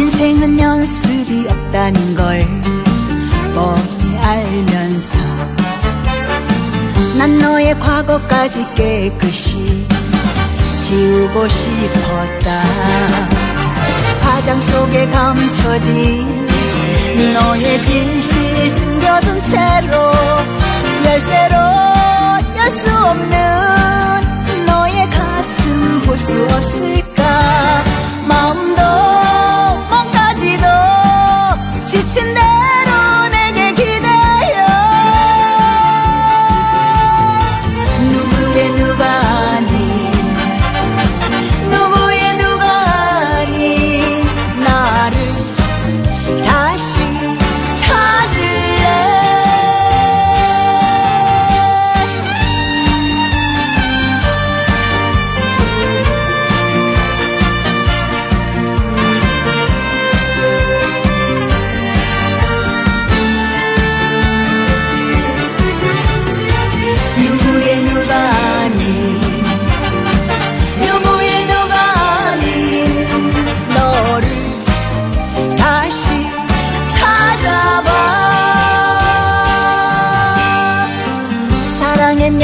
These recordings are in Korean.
인생은 연습이 없다는 걸 뻔히 알면서 난 너의 과거까지 깨끗이 지우고 싶었다. 화장 속에 감춰진 너의 진실 숨겨둔 채로 열쇠로 열 수 없는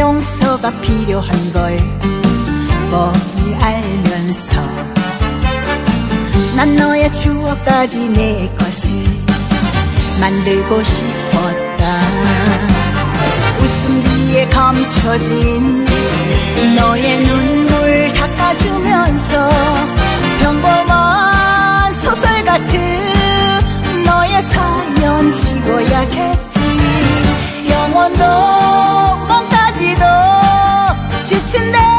용서가 필요한 걸 뻔히 알면서 난 너의 추억까지 내 것을 만들고 싶었다. 웃음 뒤에 감춰진 너의 눈물 닦아주면서 평범한 소설 같은 너의 사연 지워야겠지. 영원도 you know